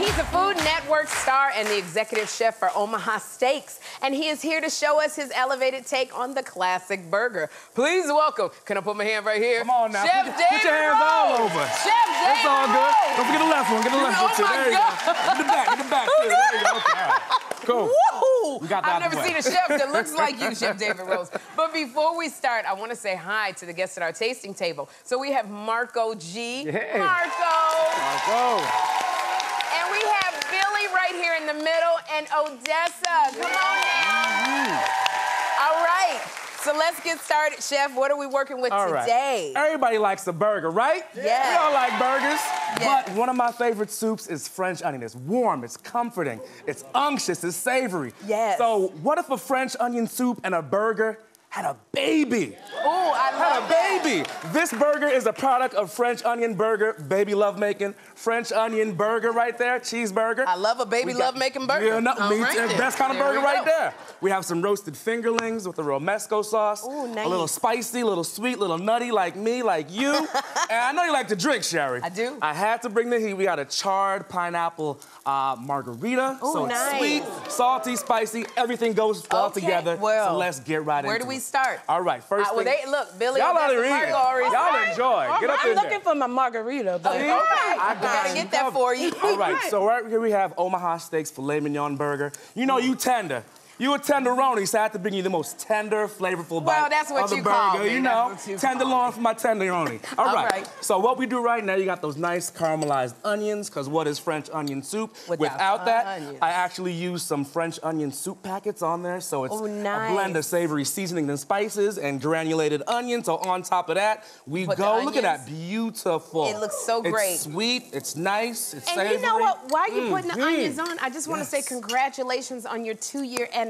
He's a Food Network star and the executive chef for Omaha Steaks. And he is here to show us his elevated take on the classic burger. Please welcome, can I put my hand right here? Come on now. Chef put, David put your hands Rose. all over. Chef David That's all good. Rose. Don't forget the left one. Get the left Oh one too. There you go. Get the back. Get the back too. There you go. Okay. Cool. Woo! We got that I've never seen a chef that looks like you, Chef David Rose. But before we start, I want to say hi to the guests at our tasting table. So we have Marco G. Hey. Marco. Go. We have Billy right here in the middle and Odessa. Come on now. All right. So let's get started, Chef. What are we working with All right. today? Everybody likes a burger, right? Yeah. We all like burgers. Yes. But one of my favorite soups is French onion. It's warm, it's comforting, it's unctuous, it's savory. Yes. So what if a French onion soup and a burger had a baby? Ooh, I had a that. baby. This burger is a product of French onion burger, baby love making. French onion burger right there, cheeseburger. I love a baby got- love making burger. Yeah, no, All me right kind of There burger right there. We have some roasted fingerlings with a romesco sauce. Ooh, nice. A little spicy, a little sweet, a little nutty like me, like you. and I know you like to drink, Sherri. I do. I had to bring the heat. We got a charred pineapple uh, margarita. Ooh, so nice. sweet, salty, spicy. Everything goes Okay, together. well, so let's get right Where into do we start? All right, first Uh, well, thing. they, look, Billy, Y'all Odessa, out here Marco eating. already Y'all started. enjoy. Up I'm in looking there. for my margarita, but Okay. I we got gotta get that for you. All right, so right here we have Omaha Steaks filet mignon burger. You know you tender. You a tenderoni, so I have to bring you the most tender, flavorful bite Well, that's what of the you burger. call me. You know, you tenderloin for my tenderoni. All All right. right. So what we do right now, you got those nice caramelized onions, because what is French onion soup? Without that, onions. I actually use some French onion soup packets on there, so it's Oh, a blend of savory seasonings and spices and granulated onions. So on top of that, we Put go. Look at that, beautiful. It looks so great. It's sweet. It's nice. It's And savory. you know what? While you're putting the Mm, onions mm. on, I just want to say congratulations on your two-year anniversary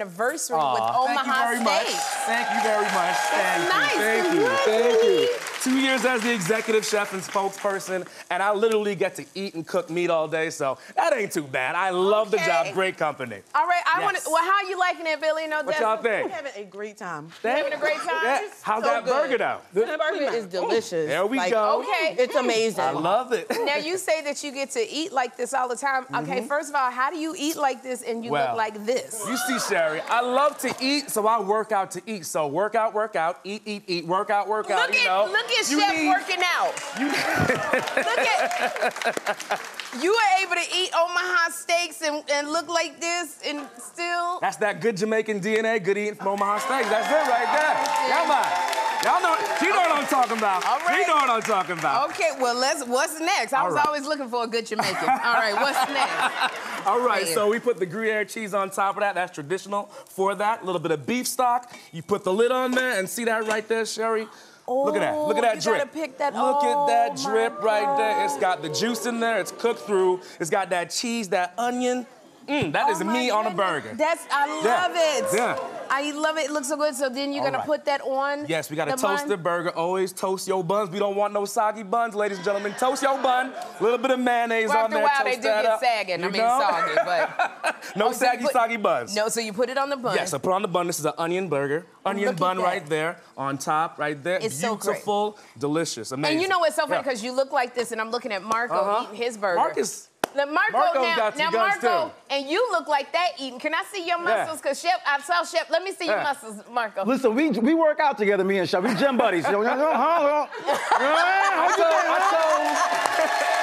Aw, with thank you Omaha very much. Thank you very much. Thank nice. you. Thank you. Thank you. Two years as the executive chef and spokesperson, and I literally get to eat and cook meat all day, so that ain't too bad. I love the job. Great company. All right, I Yes. want to. Well, how you liking it, Billy No, Odessa? What y'all I'm think? having a great time. Having a great time? Yeah. How's So that good. burger though? The burger is delicious. There we Like, go. Okay. It's amazing. I love it. Now you say that you get to eat like this all the time. Mm-hmm. Okay, first of all, how do you eat like this and you. Well, look like this? You see, Sherri, I love to eat, so I work out to eat. So work out, work out, eat, eat, eat, work out, work out. Look you at know. look at You Chef need- working out. look at you are able to eat Omaha steaks and, and look like this and still. That's that good Jamaican DNA, good eating from Omaha Steaks. That's it right there. Y'all. Y'all know, she know what I'm talking about. All right. She know what I'm talking about. Okay, well let's. What's next? I All was right. always looking for a good Jamaican. All right, what's next? All right, Man. so we put the Gruyere cheese on top of that. That's traditional for that. A little bit of beef stock. You put the lid on there and see that right there, Sherri? Look at that. Look at Oh, that drip. that- Look oh, at that drip right there. It's got the juice in there. It's cooked through. It's got that cheese, that onion. Mm, that is Oh, my me on a burger. That's I Yeah, love it. yeah. I love it. It looks so good. So then you're All gonna right. put that on. Yes, we got a the bun? toasted burger. Always toast your buns. We don't want no soggy buns, ladies and gentlemen. Toast your bun. A little bit of mayonnaise Well, on after a there. while, they do get up. sagging. I You mean, know? soggy, but no Oh, so saggy, put- soggy buns. no. So you put it on the bun. Yes, I put on the bun. This is an onion burger. Onion bun right there on top, right there. It's so great. Beautiful, delicious, amazing. And you know what's so funny Yeah. because you look like this, and I'm looking at Marco Uh-huh. eating his burger. Marcus. Now, Marco, Marco's now, got now guns, Marco, too. and you look like that eating. Can I see your muscles? Cause Chef, I saw Chef. Let me see your muscles, Marco. Listen, we we work out together, me and Chef. We gym buddies. You know, huh, huh? I told, I told, I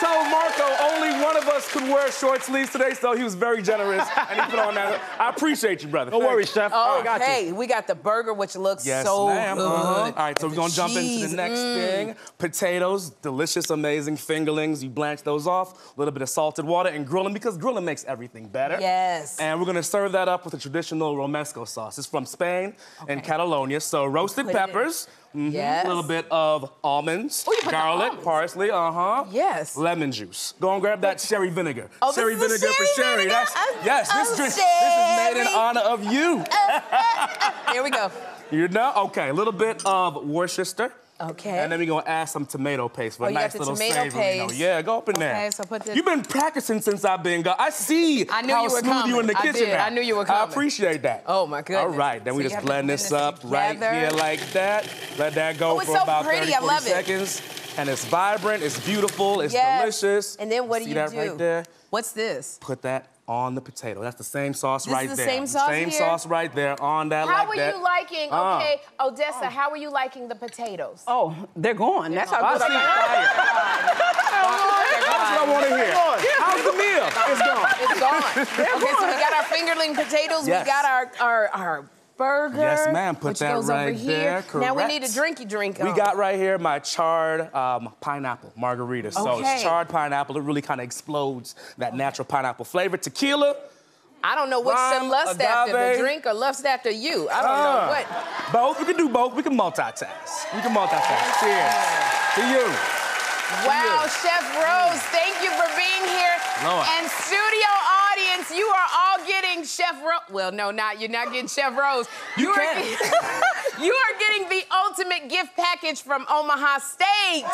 told Marco only one of us could wear short sleeves today, so he was very generous and he put on that. I appreciate you, brother. Don't Thank worry, you. Chef. I got you. We got the burger, which looks Yes, so ma'am. good. Uh-huh. All right, so And we're gonna jump into the next mm. thing. Potatoes, delicious, amazing fingerlings. You blanch those off, a little bit of salted water, and grill them because grilling makes everything better. Yes. And we're gonna serve that up with a traditional romesco sauce. It's from Spain and Catalonia. So roasted Put in. peppers, mhm, Yes. a little bit of almonds, Oh, garlic, almonds. parsley, uh-huh. Yes. Lemon juice. Go and grab that sherry vinegar. Oh, this sherry vinegar for sherry sherry. vinegar? That's Oh, yes. This oh, drink. This is made in honor of you. Here we go. You know? Okay, a little bit of Worcester. Okay. And then we're gonna add some tomato paste for Oh, a you nice the little tomato savory paste. Yeah, go up in there. Okay, so put this- You've been practicing since I've been gone. I see I knew how you were smooth you in the coming. I kitchen did. now. I knew you were coming. I appreciate that. Oh, my goodness. All right, then So we just blend this up right here like that. Let that go Oh, it's for so about pretty. 30, I 40 love it. seconds. And it's vibrant, it's beautiful, it's Yes. delicious. And then what do See you that do? right there? What's this? Put that on the potato. That's the same sauce This right is the there. same sauce Same here? sauce right there on that How like are that. you liking, Uh. okay, Odessa, how are you liking the potatoes? Oh, they're going. That's how I good see I fire. That's what I want to hear. How's the meal? It's gone. It's gone. okay, so we got our fingerling potatoes, Yes. we got our, our, our burger. Yes, ma'am. Put that right over here. there. Now we need a drinky drink. We on. got right here my charred um, pineapple margarita. So Okay. it's charred pineapple. It really kind of explodes that natural pineapple flavor. Tequila. I don't know which Lime, some lust after, the drink or lust after you. I don't Uh, know what. Both. We can do both. We can multitask. We can multitask. Cheers. To you. Wow, Chef Rose, thank you for being here. Lord. And studio audience, you are all getting Chef Rose. Well, no, not you're not getting Chef Rose. You, are can. get- you are getting the ultimate gift package from Omaha Steaks.